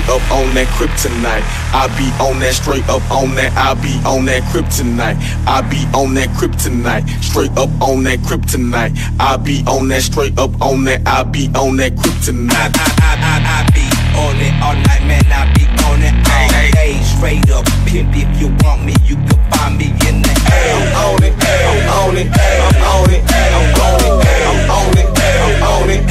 Straight up on that kryptonite. I be on that straight up on that. I be on that kryptonite. I be on that kryptonite. Straight up on that kryptonite. I be on that straight up on that. I be on that kryptonite. I, I, I, I be on it all night, man. I be on it all day. Straight up pimp. If you want me, you can find me in the air. I'm on it. I'm on it. I'm on it. I'm on it. I'm on it. I'm on it.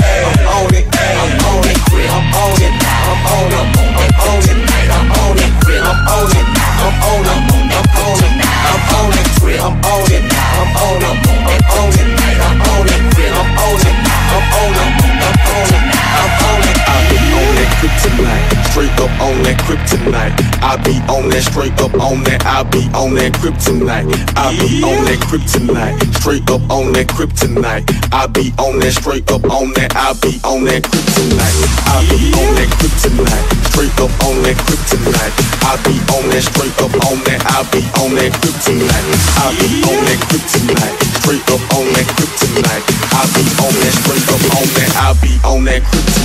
On that kryptonite. I be on that straight up on that. I be on that kryptonite. I be on that kryptonite, straight up on that kryptonite. I be on that straight up on that. I be on that kryptonite. I be on that kryptonite, straight up on that kryptonite. I be on that straight up on that. I be on that kryptonite. I be on that kryptonite, straight up on that kryptonite. I be on that straight up on that. I be on that kryptonite.